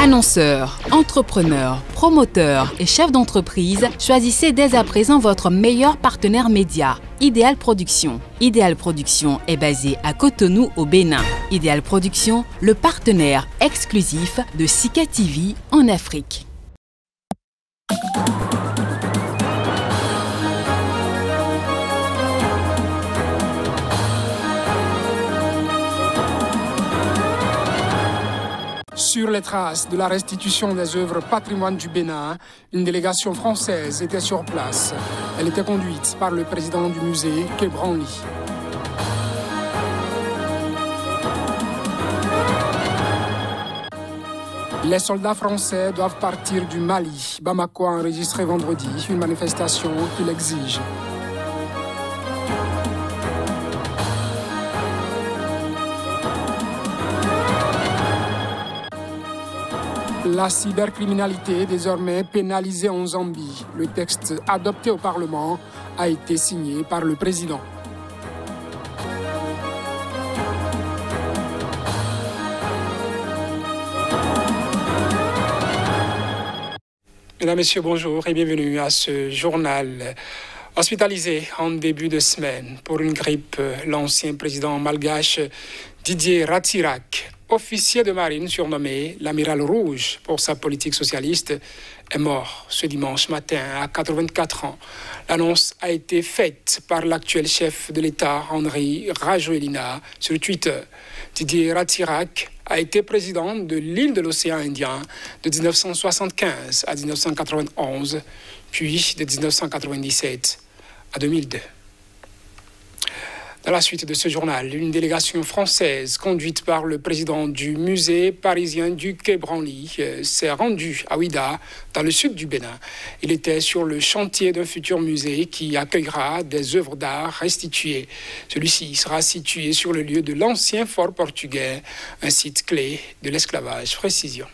Annonceurs, entrepreneurs, promoteurs et chefs d'entreprise, choisissez dès à présent votre meilleur partenaire média, Idéal Production. Idéal Production est basé à Cotonou au Bénin. Idéal Production, le partenaire exclusif de Sika TV en Afrique. Sur les traces de la restitution des œuvres patrimoine du Bénin, une délégation française était sur place. Elle était conduite par le président du musée, Kebranly. Les soldats français doivent partir du Mali. Bamako a enregistré vendredi une manifestation qui l'exige. La cybercriminalité désormais pénalisée en Zambie. Le texte adopté au Parlement a été signé par le président. Mesdames, Messieurs, bonjour et bienvenue à ce journal. Hospitalisé en début de semaine pour une grippe, l'ancien président malgache Didier Ratirak officier de marine surnommé l'amiral rouge pour sa politique socialiste, est mort ce dimanche matin à 84 ans. L'annonce a été faite par l'actuel chef de l'État, Henri Rajoelina, sur Twitter. Didier Ratirak a été président de l'île de l'océan Indien de 1975 à 1991, puis de 1997 à 2002. À la suite de ce journal, une délégation française conduite par le président du musée parisien du Quai Branly euh, s'est rendue à Ouida, dans le sud du Bénin. Il était sur le chantier d'un futur musée qui accueillera des œuvres d'art restituées. Celui-ci sera situé sur le lieu de l'ancien fort portugais, un site clé de l'esclavage. Précision.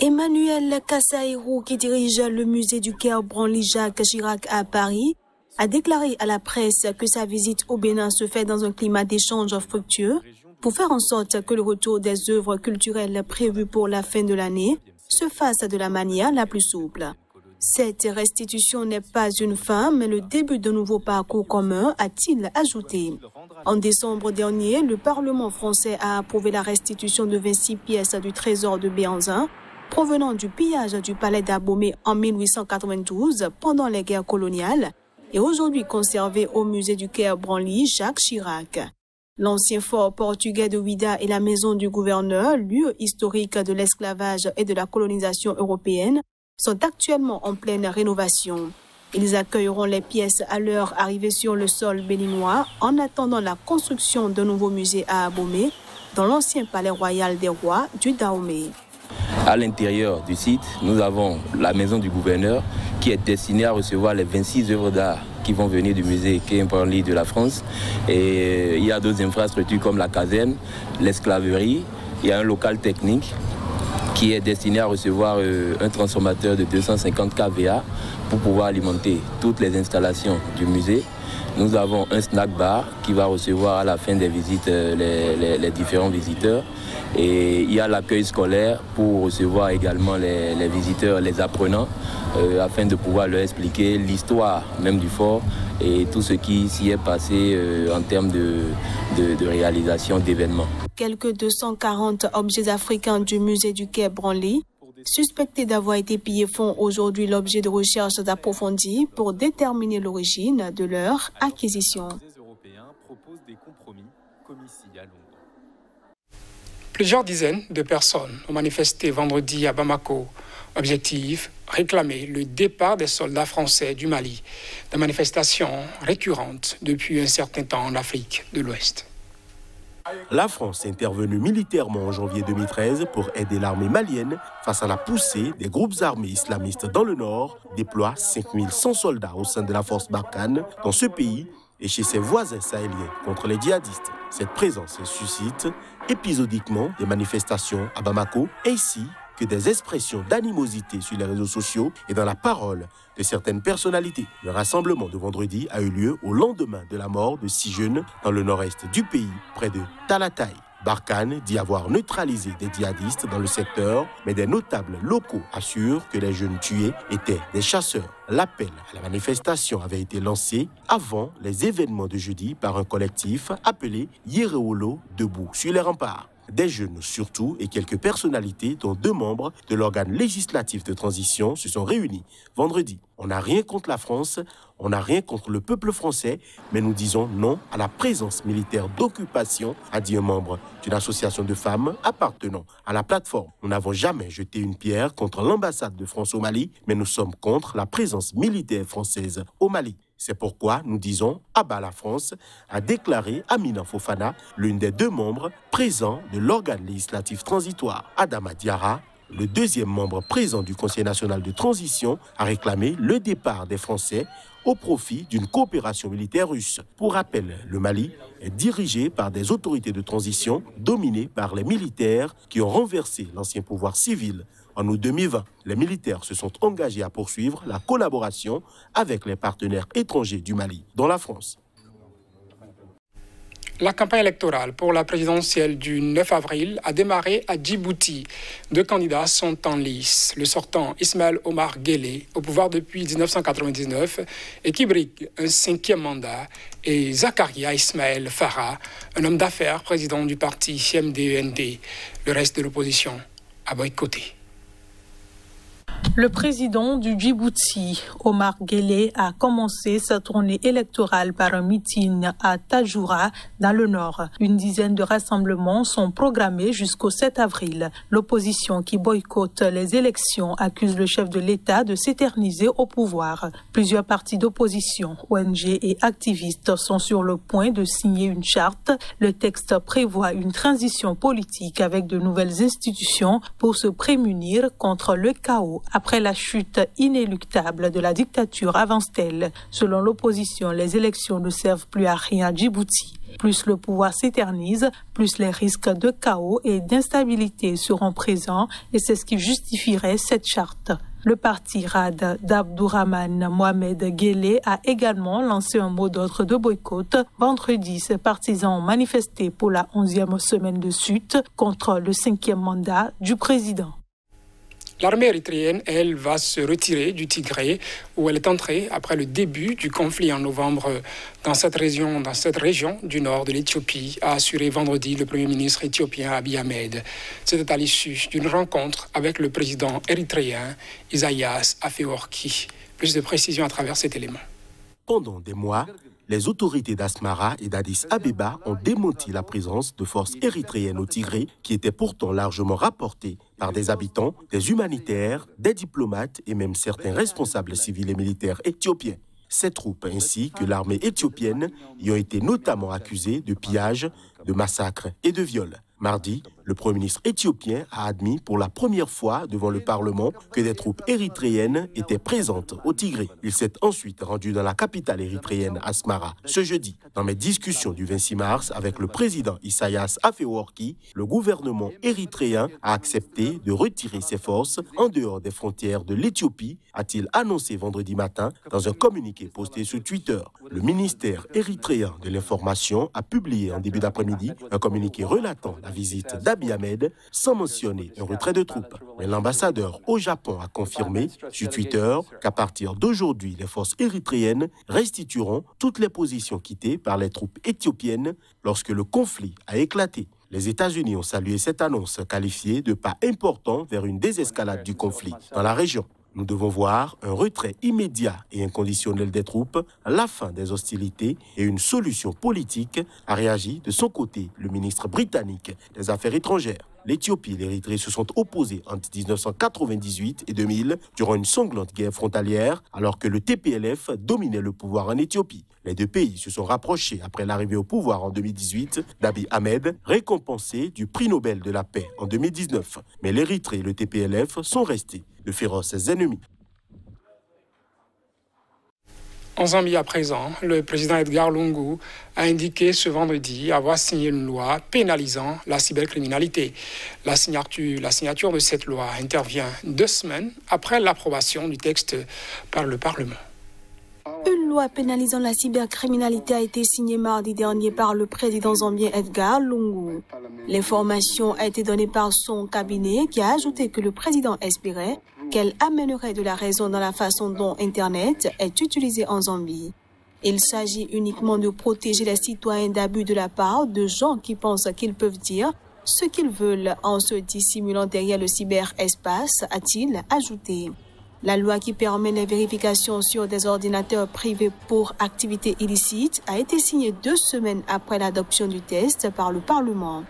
Emmanuel Kassaïrou, qui dirige le musée du Quai Branly Jacques Chirac à Paris, a déclaré à la presse que sa visite au Bénin se fait dans un climat d'échange fructueux pour faire en sorte que le retour des œuvres culturelles prévues pour la fin de l'année se fasse de la manière la plus souple. Cette restitution n'est pas une fin, mais le début d'un nouveau parcours commun, a-t-il ajouté. En décembre dernier, le Parlement français a approuvé la restitution de 26 pièces du trésor de Béanzin, provenant du pillage du palais d'Abomey en 1892 pendant les guerres coloniales est aujourd'hui conservé au musée du Caire Branly Jacques Chirac. L'ancien fort portugais de Ouida et la maison du gouverneur, lieu historique de l'esclavage et de la colonisation européenne, sont actuellement en pleine rénovation. Ils accueilleront les pièces à leur arrivée sur le sol béninois en attendant la construction d'un nouveau musée à Abomey, dans l'ancien palais royal des rois du Dahomey. À l'intérieur du site, nous avons la maison du gouverneur qui est destinée à recevoir les 26 œuvres d'art qui vont venir du musée Kemperly de la France. Et il y a d'autres infrastructures comme la caserne, l'esclaverie, il y a un local technique qui est destiné à recevoir euh, un transformateur de 250 kVA pour pouvoir alimenter toutes les installations du musée. Nous avons un snack bar qui va recevoir à la fin des visites euh, les différents visiteurs. Et il y a l'accueil scolaire pour recevoir également les, visiteurs, les apprenants, euh, afin de pouvoir leur expliquer l'histoire même du fort et tout ce qui s'y est passé euh, en termes de, de réalisation d'événements. Quelques 240 objets africains du musée du Quai Branly suspectés d'avoir été pillés font aujourd'hui l'objet de recherches approfondies pour déterminer l'origine de leur acquisition. Plusieurs dizaines de personnes ont manifesté vendredi à Bamako. Objectif réclamer le départ des soldats français du Mali. Des manifestations récurrentes depuis un certain temps en Afrique de l'Ouest. La France intervenue militairement en janvier 2013 pour aider l'armée malienne face à la poussée des groupes armés islamistes dans le nord, déploie 5100 soldats au sein de la force Barkhane dans ce pays et chez ses voisins sahéliens contre les djihadistes. Cette présence suscite épisodiquement des manifestations à Bamako ainsi des expressions d'animosité sur les réseaux sociaux et dans la parole de certaines personnalités. Le rassemblement de vendredi a eu lieu au lendemain de la mort de six jeunes dans le nord-est du pays, près de Talatay. Barkhane dit avoir neutralisé des djihadistes dans le secteur, mais des notables locaux assurent que les jeunes tués étaient des chasseurs. L'appel à la manifestation avait été lancé avant les événements de jeudi par un collectif appelé Yereolo debout sur les remparts des jeunes surtout et quelques personnalités dont deux membres de l'organe législatif de transition se sont réunis vendredi. On n'a rien contre la France, on n'a rien contre le peuple français, mais nous disons non à la présence militaire d'occupation, a dit un membre d'une association de femmes appartenant à la plateforme. Nous n'avons jamais jeté une pierre contre l'ambassade de France au Mali, mais nous sommes contre la présence militaire française au Mali. C'est pourquoi nous disons à bas la France, a déclaré Amina Fofana, l'une des deux membres présents de l'organe législatif transitoire. Adama Diara, le deuxième membre présent du Conseil national de transition, a réclamé le départ des Français au profit d'une coopération militaire russe. Pour rappel, le Mali est dirigé par des autorités de transition dominées par les militaires qui ont renversé l'ancien pouvoir civil en août 2020, les militaires se sont engagés à poursuivre la collaboration avec les partenaires étrangers du Mali, dont la France. La campagne électorale pour la présidentielle du 9 avril a démarré à Djibouti. Deux candidats sont en lice. Le sortant Ismaël Omar Guelleh, au pouvoir depuis 1999 et qui brigue un cinquième mandat, et Zakaria Ismaël Farah, un homme d'affaires, président du parti MDEND. Le reste de l'opposition a boycotté. Le président du Djibouti, Omar Guelleh, a commencé sa tournée électorale par un meeting à Tajoura, dans le nord. Une dizaine de rassemblements sont programmés jusqu'au 7 avril. L'opposition qui boycotte les élections accuse le chef de l'État de s'éterniser au pouvoir. Plusieurs partis d'opposition, ONG et activistes sont sur le point de signer une charte. Le texte prévoit une transition politique avec de nouvelles institutions pour se prémunir contre le chaos la chute inéluctable de la dictature, avance-t-elle. Selon l'opposition, les élections ne servent plus à rien à Djibouti. Plus le pouvoir s'éternise, plus les risques de chaos et d'instabilité seront présents et c'est ce qui justifierait cette charte. Le parti RAD d'Abdourahman Mohamed Guélé a également lancé un mot d'ordre de boycott. Vendredi, ses partisans ont manifesté pour la onzième semaine de suite contre le cinquième mandat du président. L'armée érythréenne, elle, va se retirer du Tigré, où elle est entrée après le début du conflit en novembre dans cette région, du nord de l'Éthiopie, a assuré vendredi le Premier ministre éthiopien Abiy Ahmed. C'était à l'issue d'une rencontre avec le président érythréen Isaias Afeworki. Plus de précisions à travers cet élément. Pendant des mois, les autorités d'Asmara et d'Addis Abeba ont démenti la présence de forces érythréennes au Tigré, qui étaient pourtant largement rapportées par des habitants, des humanitaires, des diplomates et même certains responsables civils et militaires éthiopiens. Ces troupes ainsi que l'armée éthiopienne y ont été notamment accusées de pillage, de massacres et de viols. Mardi, le Premier ministre éthiopien a admis pour la première fois devant le Parlement que des troupes érythréennes étaient présentes au Tigré. Il s'est ensuite rendu dans la capitale érythréenne, Asmara, ce jeudi. Dans mes discussions du 26 mars avec le président Isaias Afeworki, le gouvernement érythréen a accepté de retirer ses forces en dehors des frontières de l'Éthiopie, a-t-il annoncé vendredi matin dans un communiqué posté sur Twitter. Le ministère érythréen de l'information a publié en début d'après-midi un communiqué relatant la visite d'Abiy Sans mentionner un retrait de troupes. Mais l'ambassadeur au Japon a confirmé sur Twitter qu'à partir d'aujourd'hui, les forces érythréennes restitueront toutes les positions quittées par les troupes éthiopiennes lorsque le conflit a éclaté. Les États-Unis ont salué cette annonce qualifiée de pas important vers une désescalade du conflit dans la région. Nous devons voir un retrait immédiat et inconditionnel des troupes, la fin des hostilités et une solution politique, a réagi de son côté le ministre britannique des Affaires étrangères. L'Éthiopie et l'Érythrée se sont opposés entre 1998 et 2000 durant une sanglante guerre frontalière alors que le TPLF dominait le pouvoir en Éthiopie. Les deux pays se sont rapprochés après l'arrivée au pouvoir en 2018 d'Abiy Ahmed, récompensé du prix Nobel de la paix en 2019. Mais l'Érythrée et le TPLF sont restés de féroces ennemis. En Zambie à présent, le président Edgar Lungu a indiqué ce vendredi avoir signé une loi pénalisant la cybercriminalité. La signature de cette loi intervient deux semaines après l'approbation du texte par le Parlement. Une loi pénalisant la cybercriminalité a été signée mardi dernier par le président zambien Edgar Lungu. L'information a été donnée par son cabinet qui a ajouté que le président espérait qu'elle amènerait de la raison dans la façon dont Internet est utilisé en Zambie. Il s'agit uniquement de protéger les citoyens d'abus de la part de gens qui pensent qu'ils peuvent dire ce qu'ils veulent en se dissimulant derrière le cyberespace, a-t-il ajouté. La loi qui permet les vérifications sur des ordinateurs privés pour activités illicites a été signée deux semaines après l'adoption du test par le Parlement.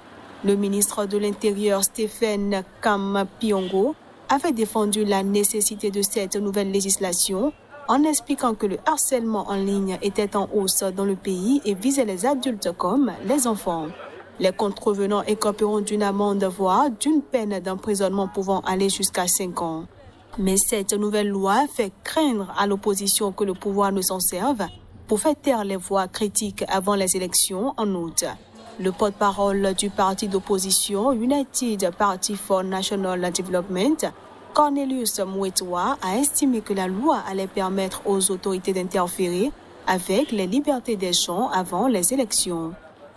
Le ministre de l'Intérieur, Stéphane Kampiongo, avait défendu la nécessité de cette nouvelle législation en expliquant que le harcèlement en ligne était en hausse dans le pays et visait les adultes comme les enfants. Les contrevenants écoperont d'une amende voire d'une peine d'emprisonnement pouvant aller jusqu'à 5 ans. Mais cette nouvelle loi fait craindre à l'opposition que le pouvoir ne s'en serve pour faire taire les voix critiques avant les élections en août. Le porte-parole du parti d'opposition United Party for National Development, Cornelius Mouetwa, a estimé que la loi allait permettre aux autorités d'interférer avec les libertés des gens avant les élections.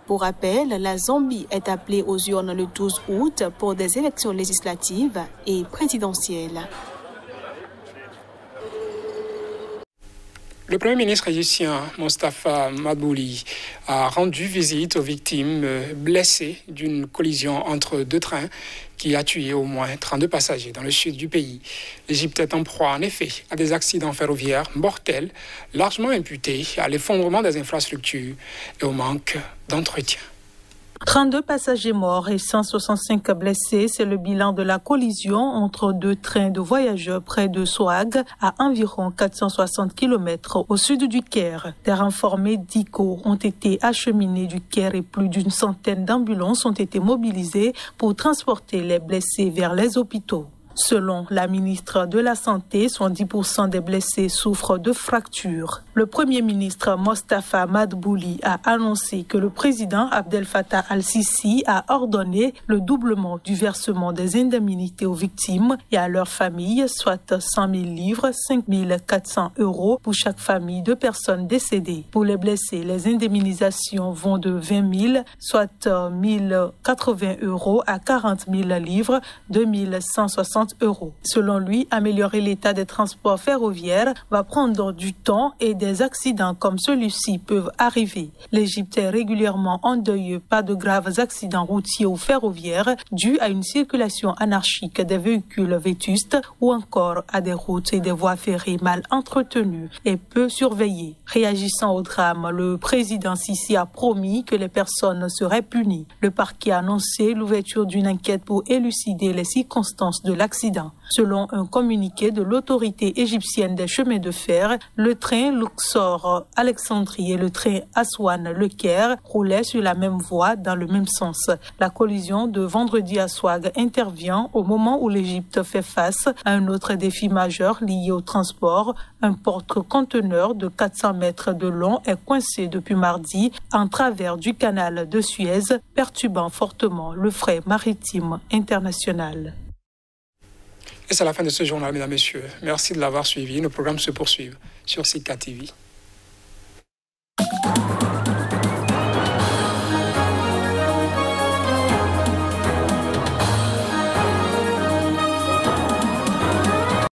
Pour rappel, la Zambie est appelée aux urnes le 12 août pour des élections législatives et présidentielles. Le Premier ministre égyptien Mostafa Mabouli a rendu visite aux victimes euh, blessées d'une collision entre deux trains qui a tué au moins 32 passagers dans le sud du pays. L'Égypte est en proie, en effet, à des accidents ferroviaires mortels, largement imputés à l'effondrement des infrastructures et au manque d'entretien. 32 passagers morts et 165 blessés, c'est le bilan de la collision entre deux trains de voyageurs près de Swag, à environ 460 km au sud du Caire. Des renforts médicaux ont été acheminés du Caire et plus d'une centaine d'ambulances ont été mobilisées pour transporter les blessés vers les hôpitaux. Selon la ministre de la Santé, 70% des blessés souffrent de fractures. Le premier ministre Mostafa Madbouli a annoncé que le président Abdel Fattah al-Sisi a ordonné le doublement du versement des indemnités aux victimes et à leurs familles, soit 100 000 livres, 5 400 euros pour chaque famille de personnes décédées. Pour les blessés, les indemnisations vont de 20 000, soit 1080 euros à 40 000 livres, 2160 euros. Selon lui, améliorer l'état des transports ferroviaires va prendre du temps et des accidents comme celui-ci peuvent arriver. L'Égypte est régulièrement endeuillée par de graves accidents routiers ou ferroviaires dus à une circulation anarchique des véhicules vétustes ou encore à des routes et des voies ferrées mal entretenues et peu surveillées. Réagissant au drame, le président Sisi a promis que les personnes seraient punies. Le parquet a annoncé l'ouverture d'une enquête pour élucider les circonstances de l'accident Selon un communiqué de l'autorité égyptienne des chemins de fer, le train Luxor-Alexandrie et le train Aswan-Le Caire roulaient sur la même voie dans le même sens. La collision de vendredi à Swag intervient au moment où l'Égypte fait face à un autre défi majeur lié au transport. Un porte-conteneur de 400 mètres de long est coincé depuis mardi en travers du canal de Suez, perturbant fortement le fret maritime international. Et c'est la fin de ce journal, mesdames, messieurs. Merci de l'avoir suivi. Nos programmes se poursuivent sur CK TV.